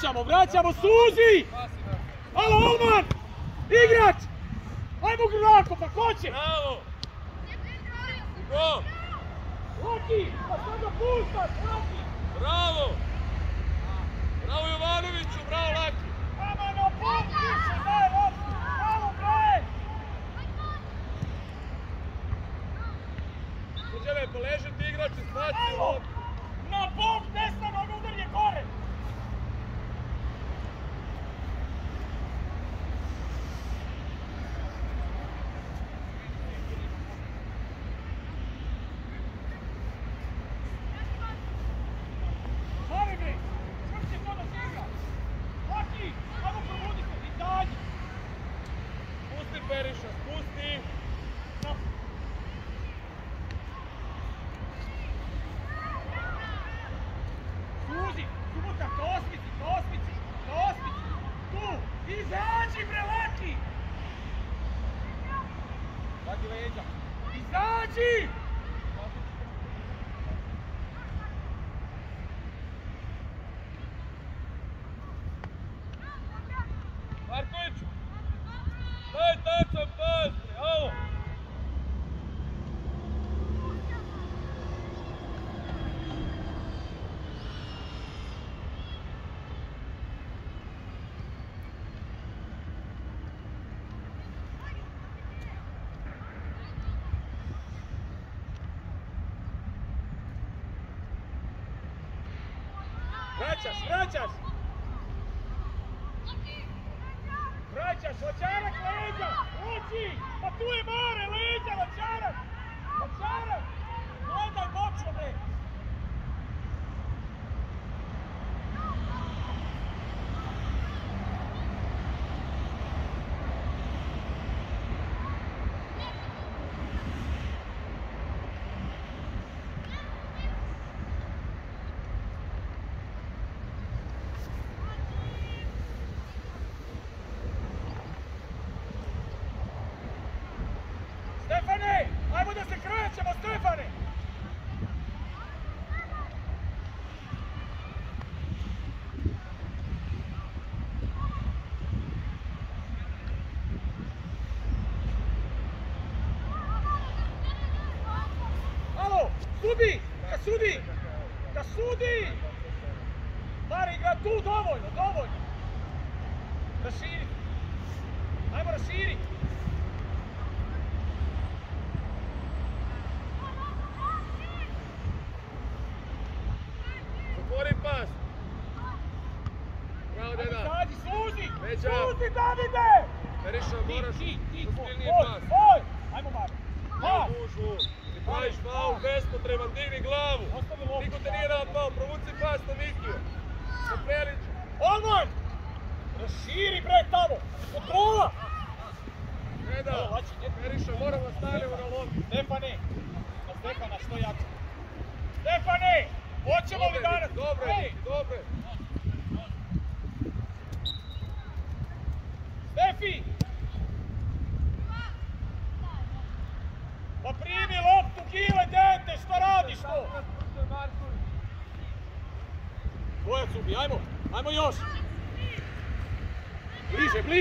vraćamo, vraćamo, suzi! Alo, Olman! Igrač! Ajmo Grunako, pa ko će? Bravo! Go! Loki, pa sada puštaš, Bravo! Vraćaš, vraćaš! Vraćaš, očarak leđa! Oči! Pa tu je Mare, sudi! Da sudi! Da sudi! Mari igra tu, dovoljno, dovoljno!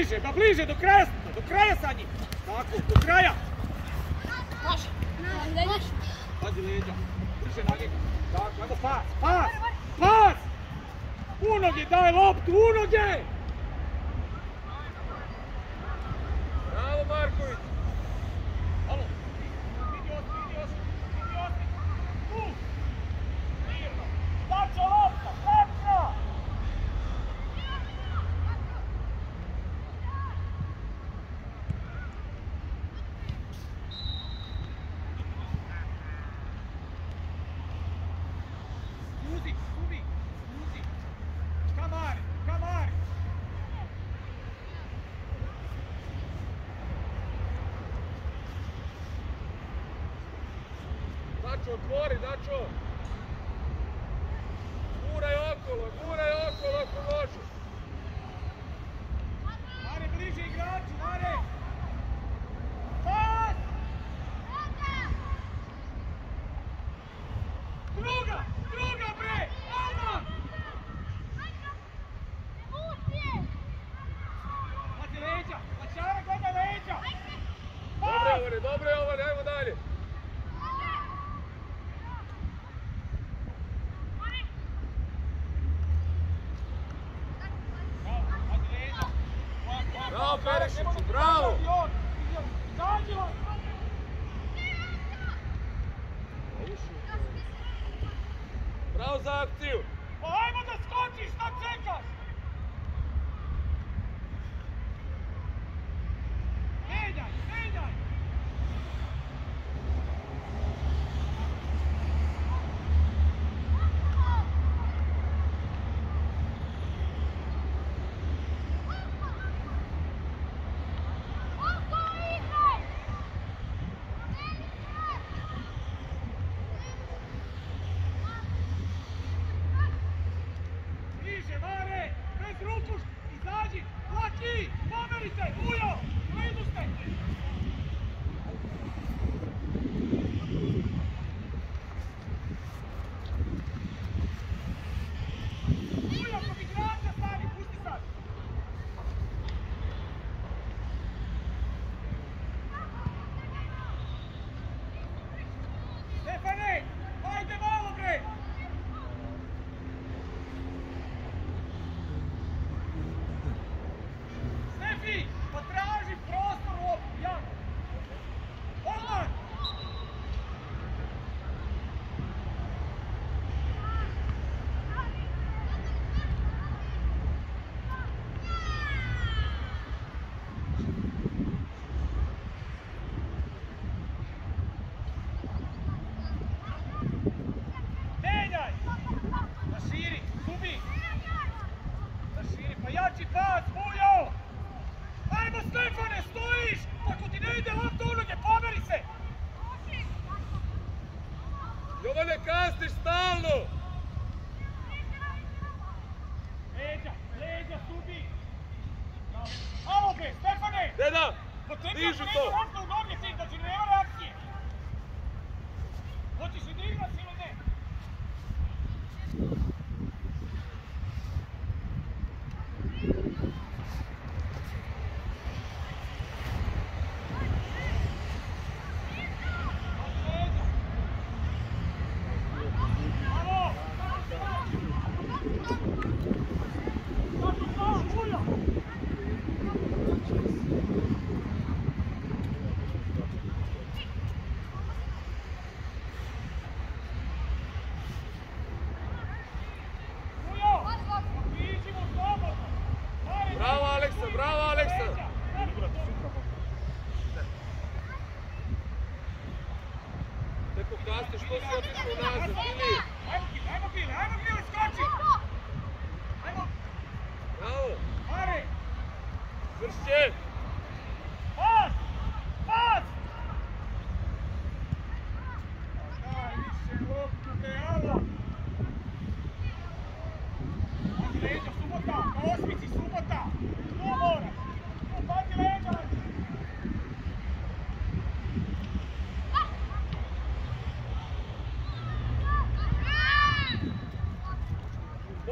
bliže, da bliže, do kraja, do kraja sa njim. Tako, do kraja. Može, može. Pazi leđa, drže na njega. Tako, ajmo pas, pas, pas. U noge, daj loptu, u noge! unoge.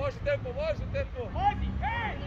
Όχι το έπο, όχι το έπο. Όχι, δεν!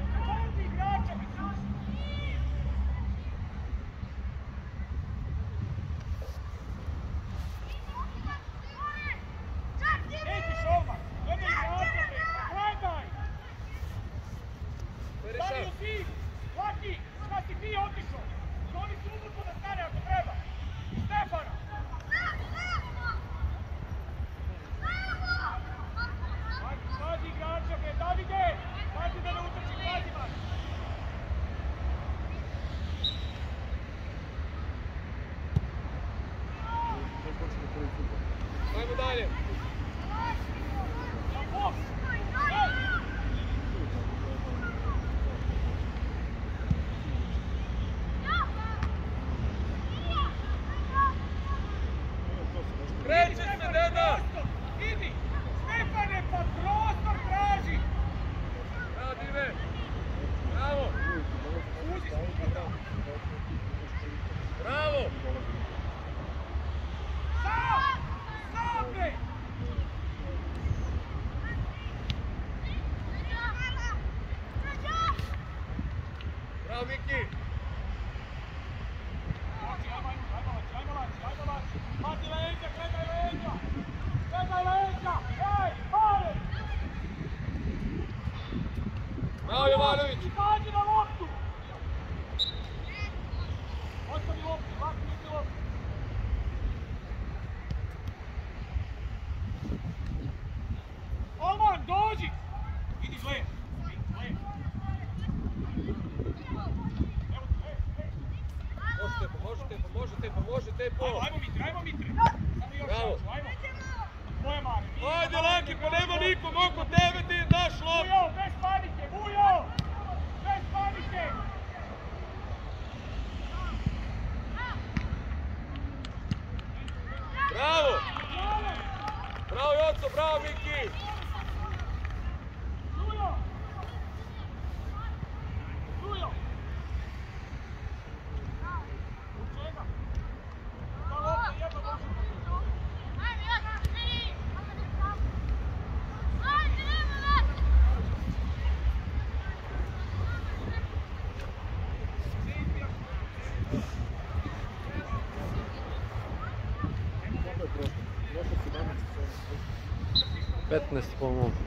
Фетнес, по-моєму.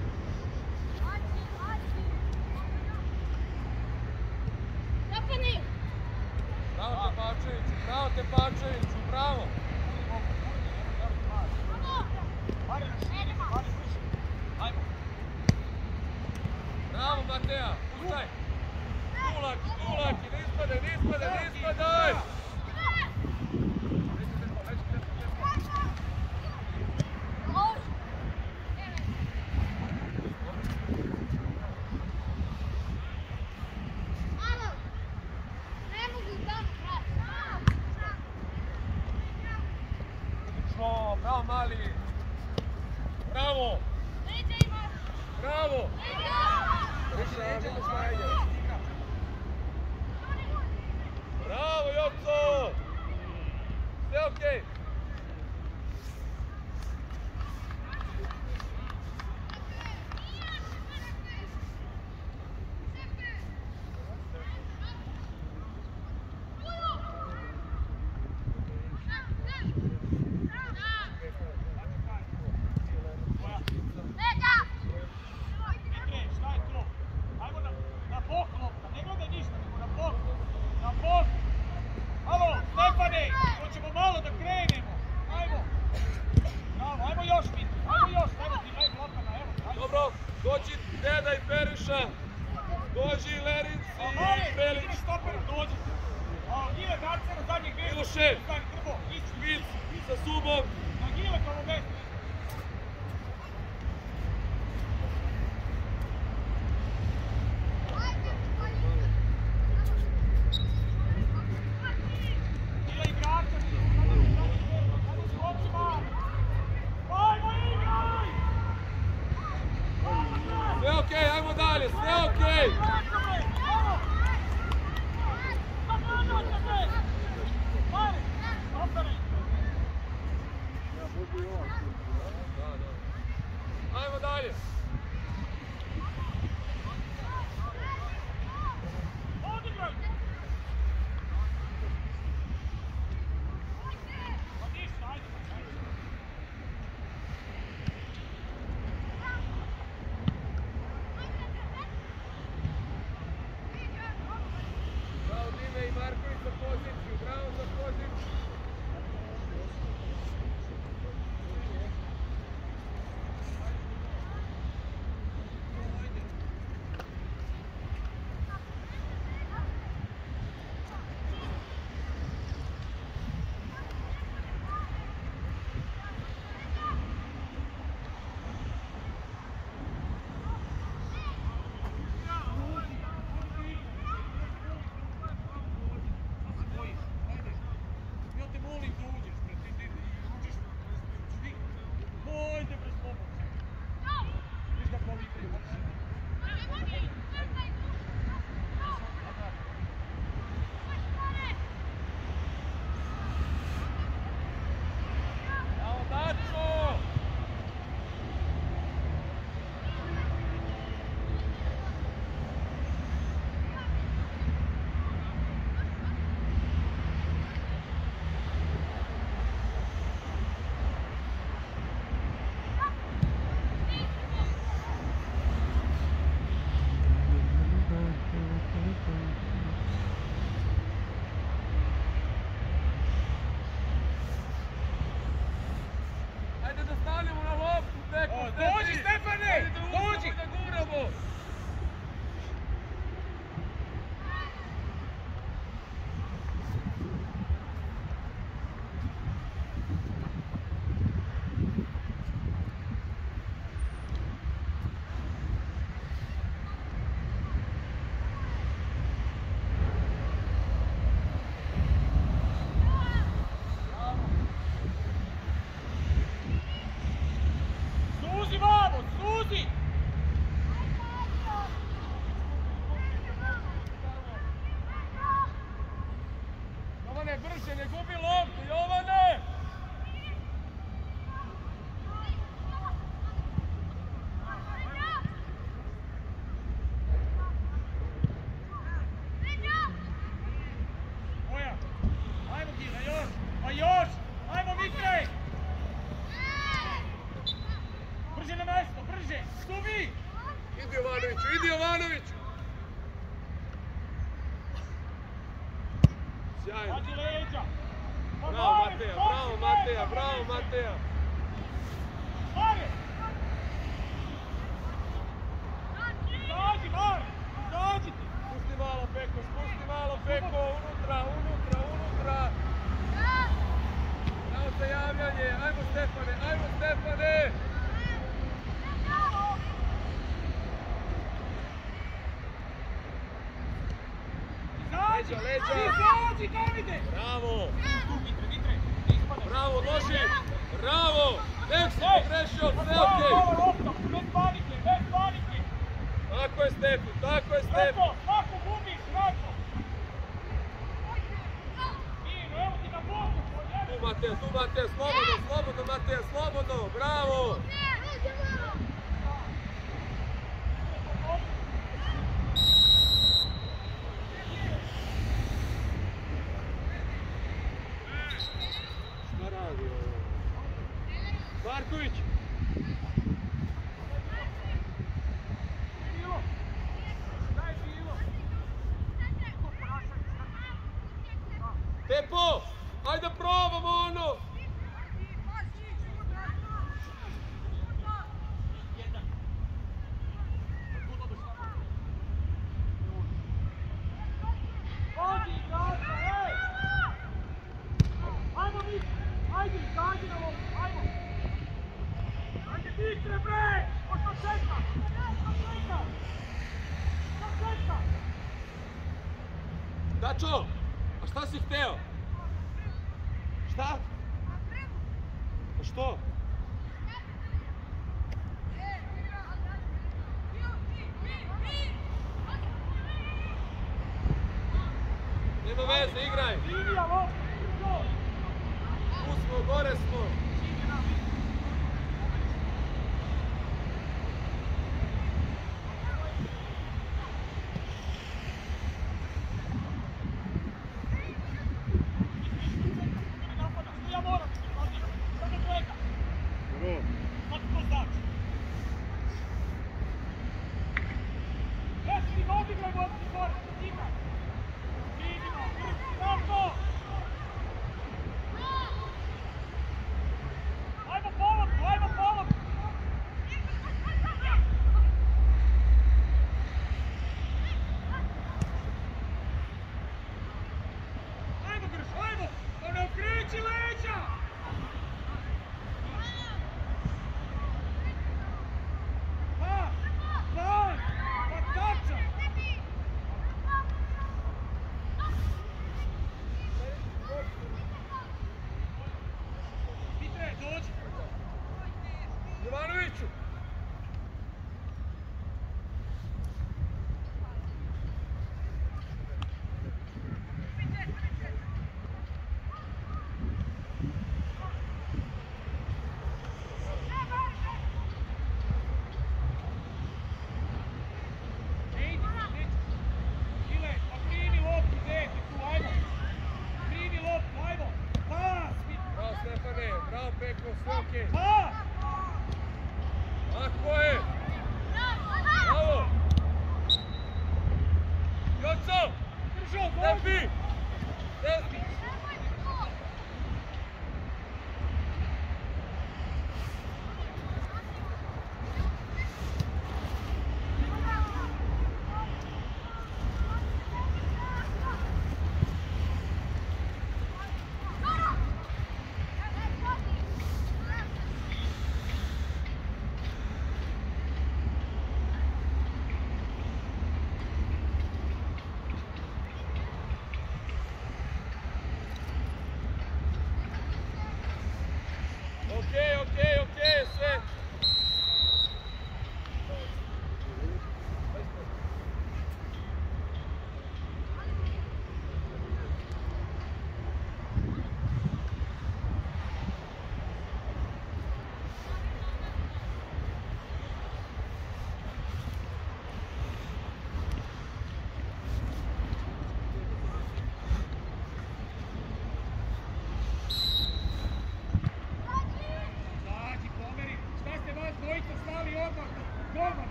Bravo Ikre bre! Dačo, a šta si hteo? Šta? A što? Nema veze, igraj!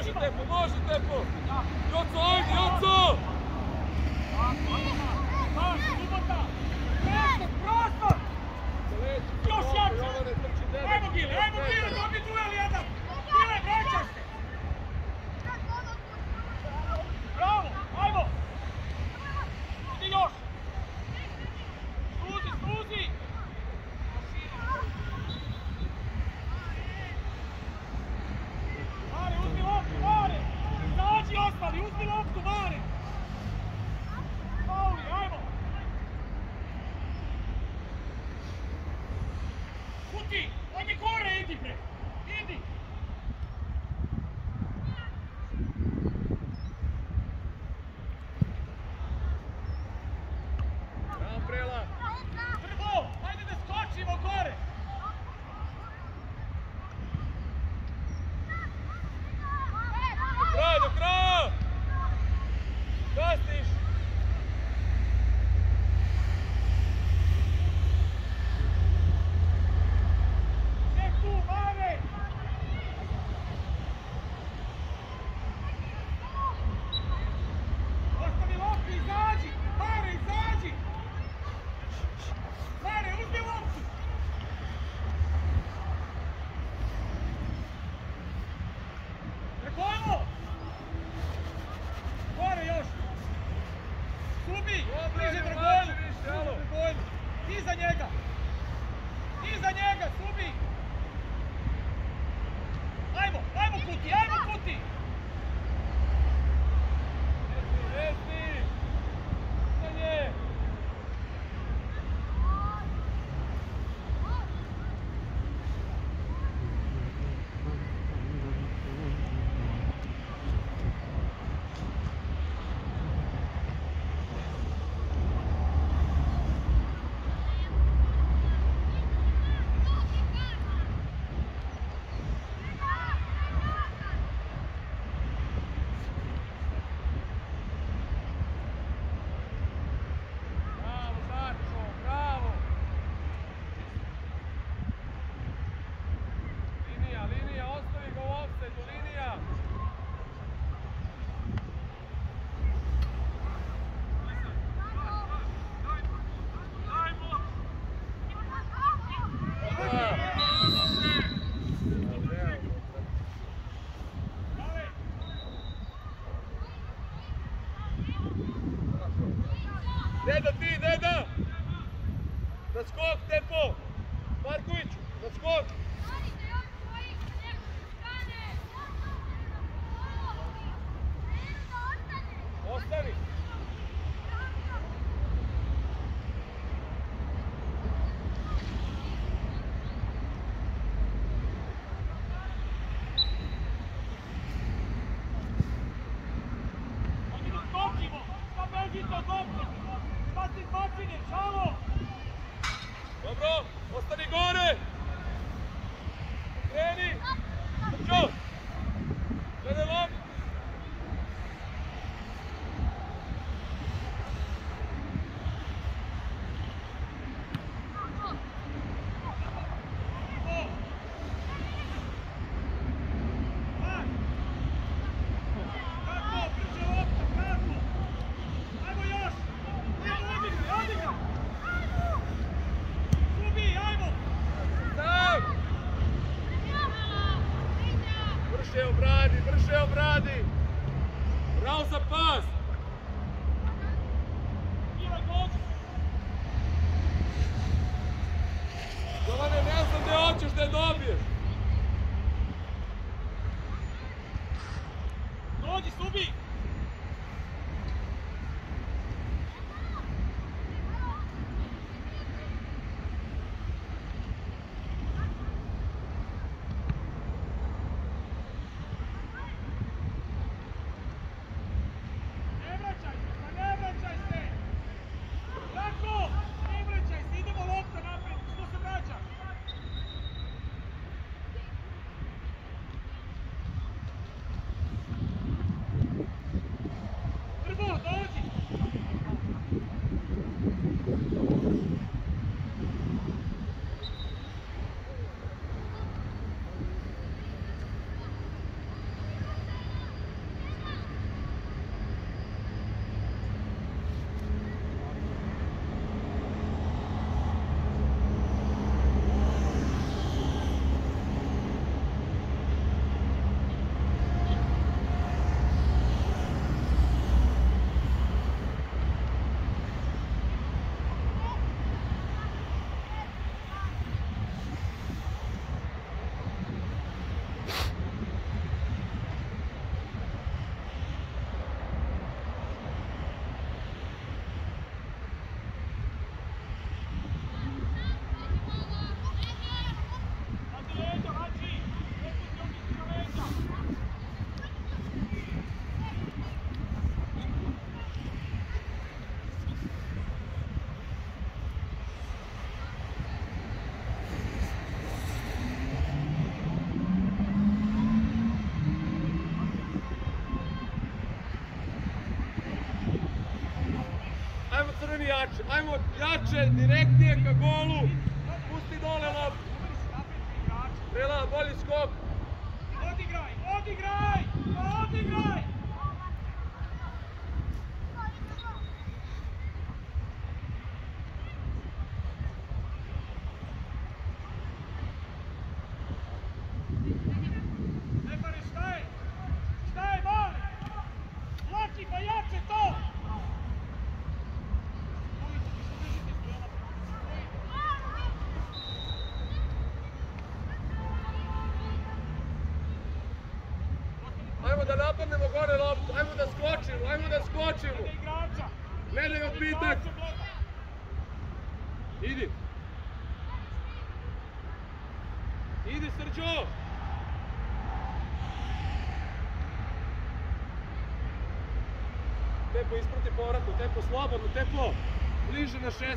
Pomožite, pomožite, pomožite po. Joco, ajde, Joco! Dobro, ostani gore! crveni jače. Ajmo jače, direktnije ka golu. Pusti dole loptu. ajmo da napadnemo gore loptu, ajmo da skočimo, ajmo da skočimo. Gledaj opitak. Idi. Idi Srđo. Tepo isprati povratno, tepo slobodno, tepo bliže na 16.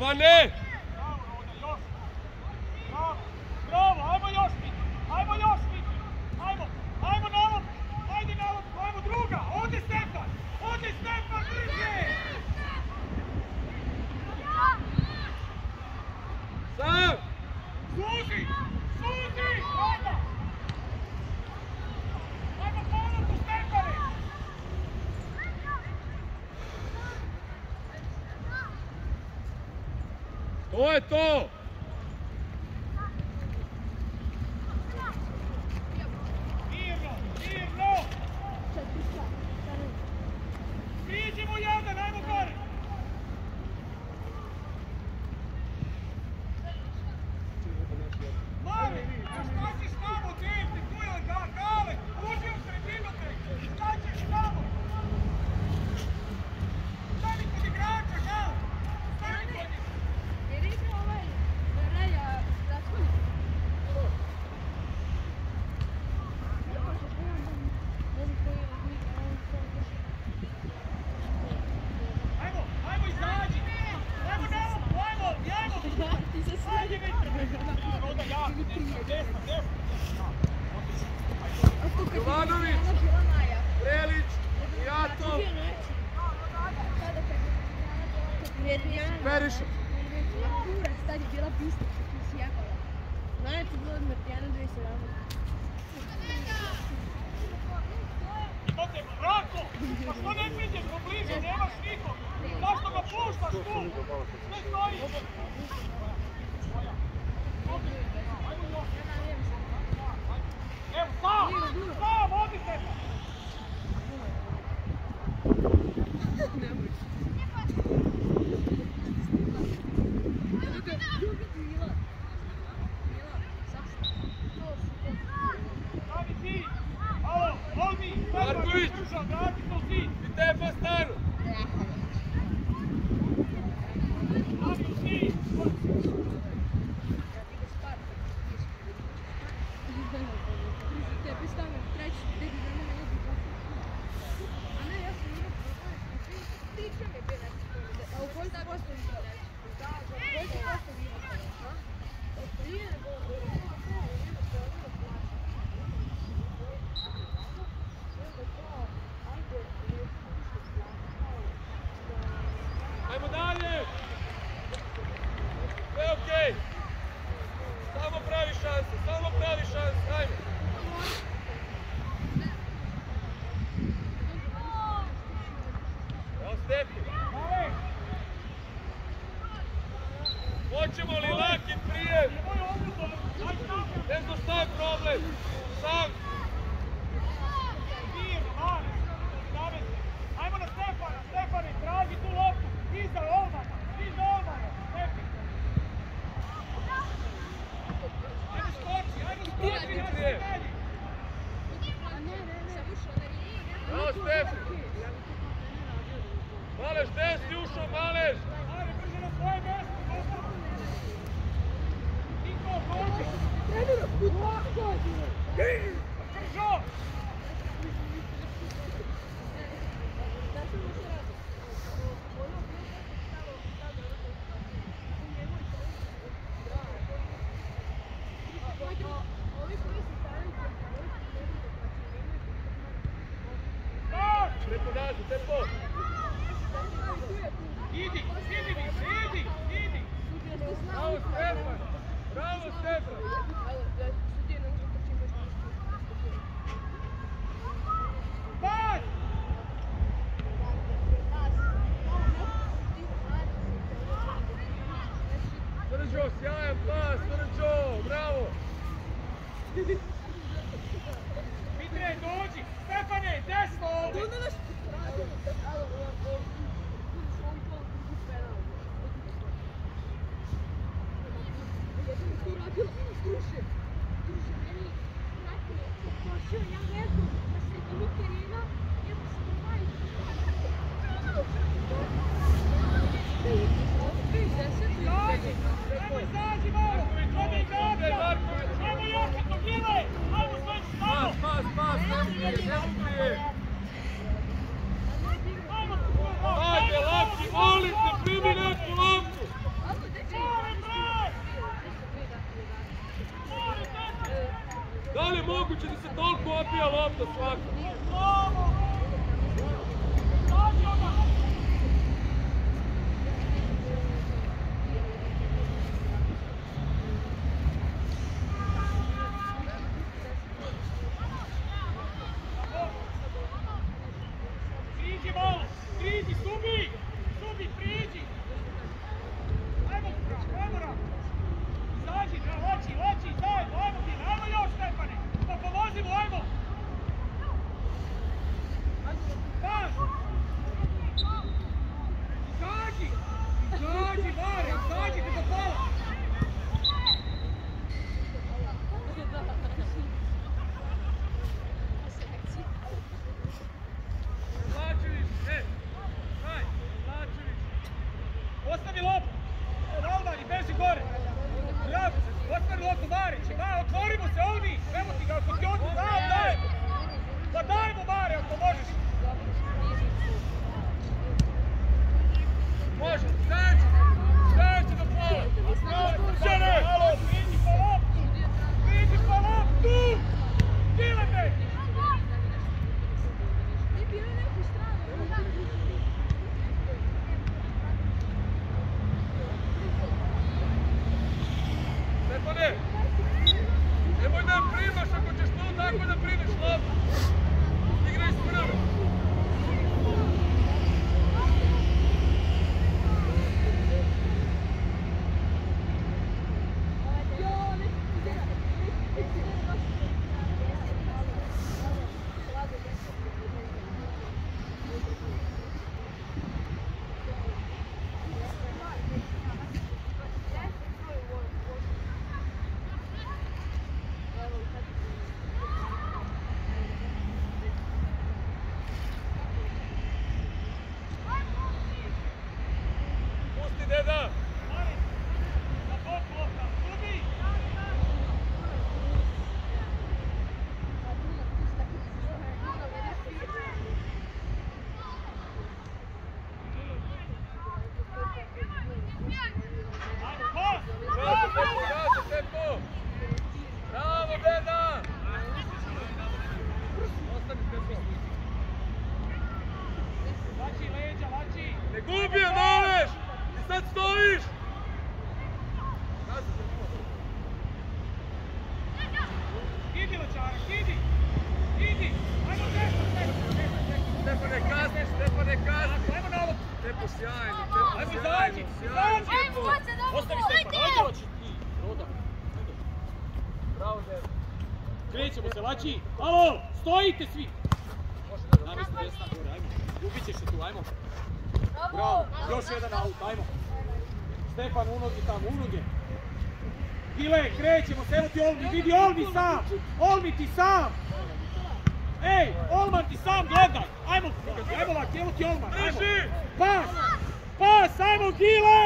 Bhavani Stanović, Prelić, i Jatov, Periša. Kura, stad je bila pista, mi si jebala. Najlepši bilo od Martijana 2017. Imate! Pa što ne priđeš do bliže, nemaš nikog! Zašto ga puštaš tu? Arthur! Até afastaram! Akıl oluşturuşu. Düşünleri süratle proporsiyon verdim. Mesela kemiklerine yapıştırmayı. Vamos, vamos, vamos! Vamos, vamos, vamos! up the fuck Bariće, da, otvori mu se, odi! Evo ti ga, ako ti odi, da, daj! Pa daj mu Bari, ako možeš! Može, staj. Staći do pola! Žene! ti sam! Ej, Olman ti sam gledaj! Ajmo, ajmo laki, evo ti Olman, ajmo! Pas! Pas, ajmo Gila!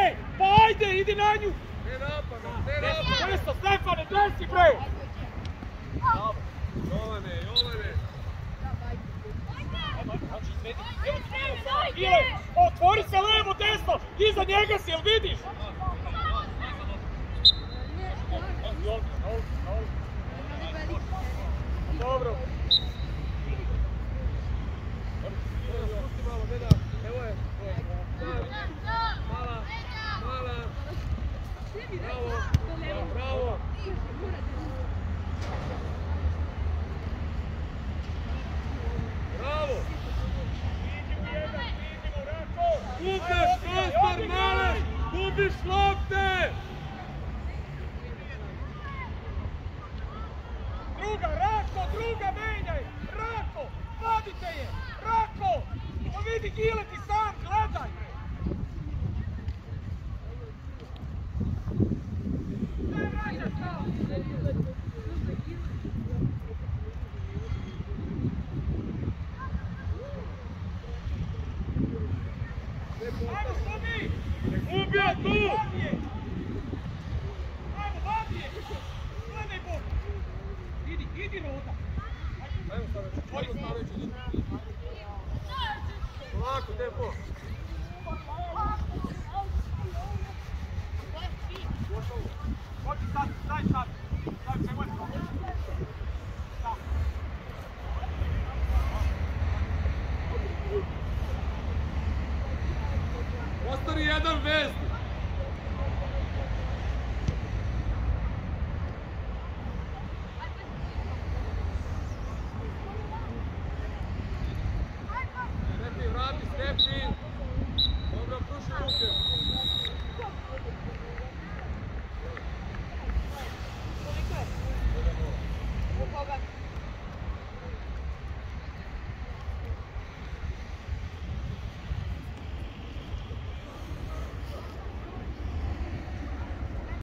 Vukaš prostor, male, gubiš lopte! Druga, Rako, druga menjaj! Rako, vadite je! Rako! Pa vidi, gile ti sam!